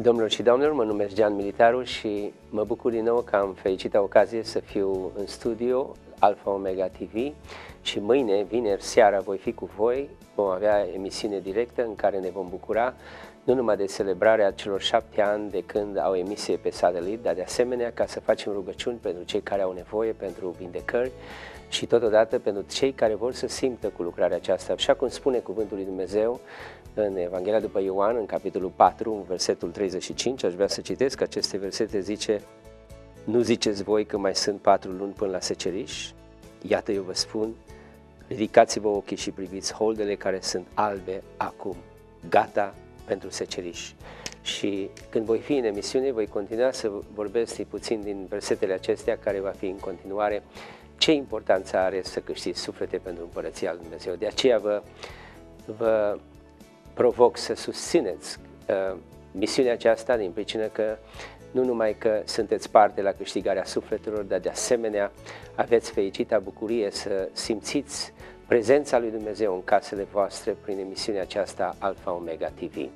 Domnilor și domnilor, mă numesc Gian Militaru și mă bucur din nou că am fericită ocazie să fiu în studio Alfa Omega TV și mâine, vineri seara, voi fi cu voi, vom avea emisiune directă în care ne vom bucura nu numai de celebrarea celor șapte ani de când au emisie pe satelit, dar de asemenea ca să facem rugăciuni pentru cei care au nevoie, pentru vindecări și totodată pentru cei care vor să simtă cu lucrarea aceasta. Așa cum spune Cuvântul lui Dumnezeu în Evanghelia după Ioan, în capitolul 4, în versetul 35, aș vrea să citesc aceste versete, zice Nu ziceți voi că mai sunt patru luni până la seceriș? Iată eu vă spun, ridicați-vă ochii și priviți holdele care sunt albe acum, gata pentru seceriș. Și când voi fi în emisiune, voi continua să vorbesc puțin din versetele acestea, care va fi în continuare ce importanță are să câștigi suflete pentru Împărăția Lui Dumnezeu. De aceea vă, vă provoc să susțineți uh, misiunea aceasta din pricină că nu numai că sunteți parte la câștigarea sufletelor, dar de asemenea aveți fericita bucurie să simțiți prezența lui Dumnezeu în casele voastre prin emisiunea aceasta Alfa Omega TV.